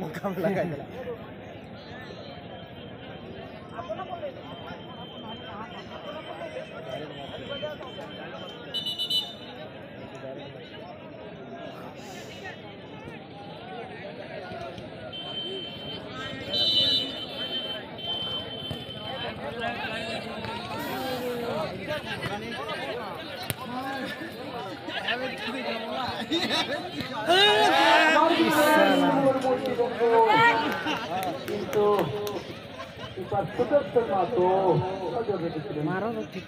मुकाम लगाए ছোট্ট মা তো মারো তো ঠিক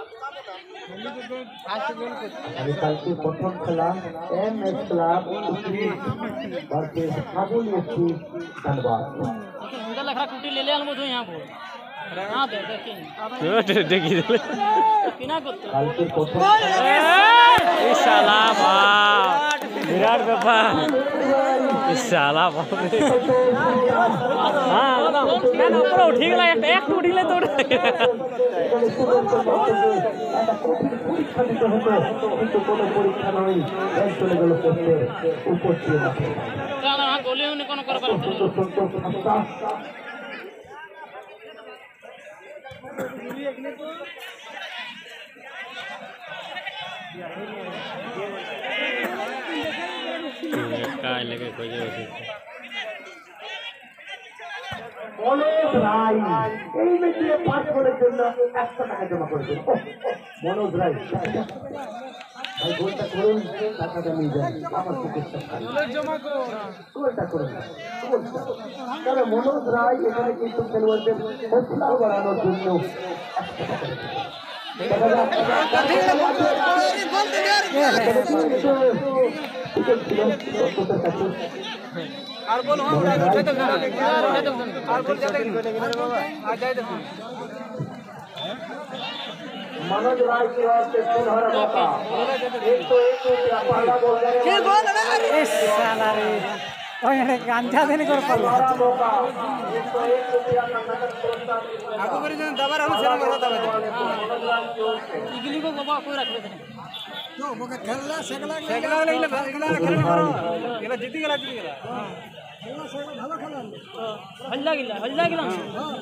কালকে প্রথম খেলা M S club versus Kabul FC Dhanbad उनका लखड़ा कुटी ले ले अलमो जो यहाँ को हाँ दे देखिए দেখি ইশালা বিরাট ব্যাপার। ইশালা হ্যাঁ পুরো উঠে গেল একটা একটু উঠিলে তো পরীক্ষা হতো কিন্তু কোনো পরীক্ষা নয় চলে গেল উপস্থিত লেগে কই যাবে মনোজ রায় এই মিটিয়ে পাঁচ করার জন্য একশো টাকা জমা করেছেন মনোজ রায়। ভাই গোলটা করুন টাকাটা নিয়ে যান আমার চিকিৎসা গোলটা করুন তবে মনোজ রায় এখানে কিন্তু খেলোয়াড়দের হৌসলা বাড়ানোর জন্য একশো টাকা রেখেছেন। দেখা যাক, এখানে কিন্তু উইকেট ছিল দর্শকদের কাছে। मनोज राय की ओर से सुनहर मौका एक तो एक रुपया पहला बोल रहे साला रे। ओए गांजा देने को पड़ रहा मौका एक तो एक रुपया का नगद पुरस्कार आगो पर जो दबा रहा हूँ सर मरो दबा इगली को बाबा को रख लेते तो मगर खेलला सगला सगला नहीं ले सगला खेलने करो। ये जीत गला जीत गला। हाँ। खेलला सगला भला खेलला हाँ। हल्ला गिला हल्ला गिला। हाँ।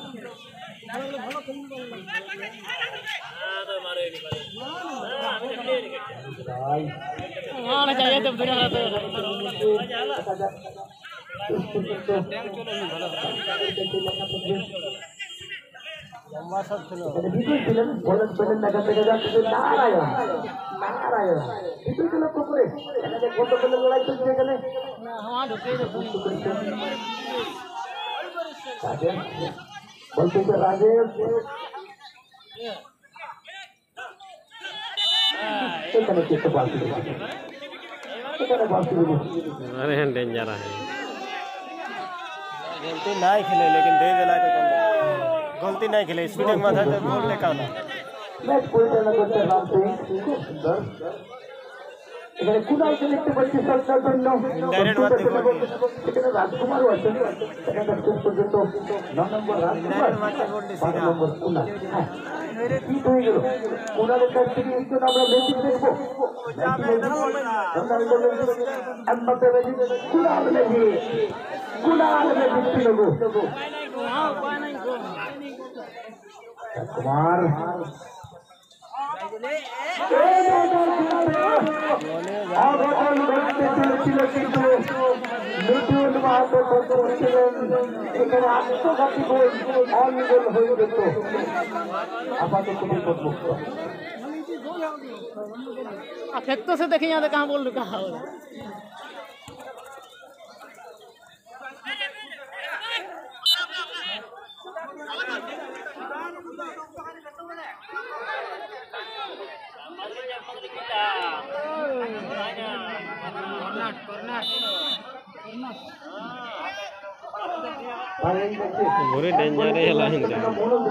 mana cahaya tuh dunia kata yang masuk बोलते थे डेंजर है। गलती नहीं खेले लेकिन दे दिला तो गलती नहीं खेले स्पीड में था तो बोल ले का मैच कोई ना कोई राम सिंह। सुंदर এখানে কুণালকে দেখতে পাচ্ছি চর্চার জন্য। এখানে রাজকুমারও আছেন হ্যাঁ। আমরা মেসিক দেখব। একমাত্র কুমার অঘটন ঘটতে চলেছিল কিন্তু নতুন মাহাতো ছিলেন এখানে আত্মঘাতী গোল অনিগল হয়ে যেত আপাতত বিপদমুক্ত अब खेत से देखे यहाँ तो कहाँ बोल रुका ঘুরে ডেঞ্জারে লাইন দেয় মনোজ